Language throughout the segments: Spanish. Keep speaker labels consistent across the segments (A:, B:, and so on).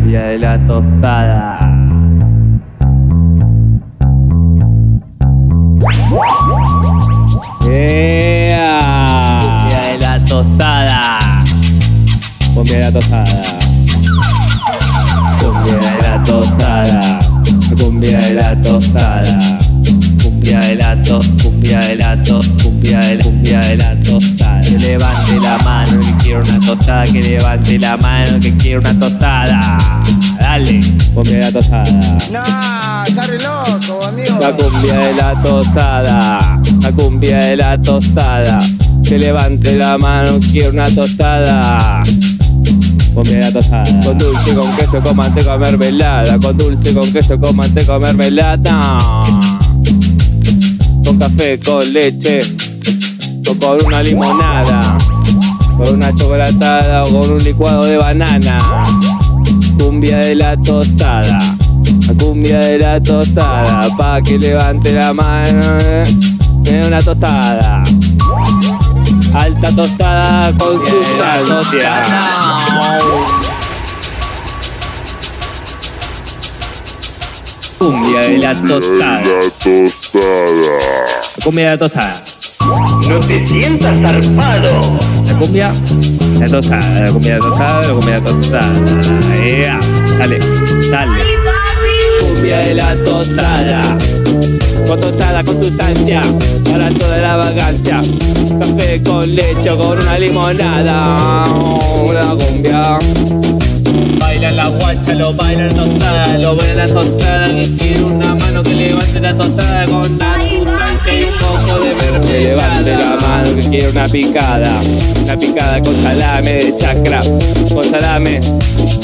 A: cumbia de la tostada. ¡Ea! Cumbia de la tostada. Cumbia de la tostada. Cumbia de la tostada. Cumbia de la tostada. Cumbia de la tos, cumbia de la tos, cumbia de la, cumbia de la tostada. Que levante la mano que quiero una tostada, que levante la mano que quiero una tostada. Dale, cumbia de la tostada.
B: Nah, está re loco, amigo.
A: La cumbia de la tostada, la cumbia de la tostada. Que levante la mano, quiero una tostada. De la tostada. Con dulce, con queso, con manteca, mermelada. Con dulce, con queso, con manteca, mermelada. Con café, con leche. O con una limonada. Con una chocolatada o con un licuado de banana. Cumbia de la tostada. La cumbia de la tostada, pa' que levante la mano, eh, tiene una tostada. Alta tostada con su Cumbia de la tostada. La cumbia de la tostada.
C: No te sientas zarpado.
A: La cumbia, la tostada, la cumbia de la tostada, la cumbia de la tostada. Ea, dale, dale. Cumbia de la tostada. Con tostada, con sustancia, para toda la vagancia. Café con leche con una limonada. Una cumbia. Baila la guacha, lo baila la tostada, lo baila la tostada. Que quiere una mano que levante la tostada con la sustancia y poco de. Que levante la mano que quiere una picada. Una picada con salame de chacra, con salame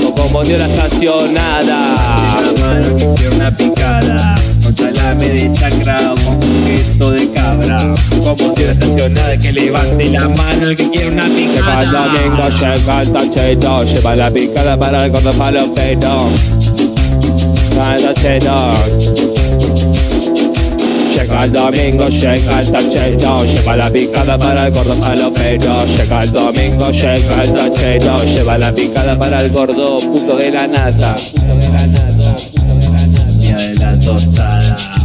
A: o con bondiola estacionada. La mano que quiere una picada. Con salame de chacra estacionada que levante la mano el que quiere una picada. Llega el domingo, llega el tachero, lleva la picada para el gordo falopero. Llega el tachero. Llega el domingo, llega el tachero, lleva la picada para el gordo falopero. Llega el domingo, llega el tachero, lleva la picada para el gordo puto de la nata. Puto de la nata, puto de la nata. Día de la tostada.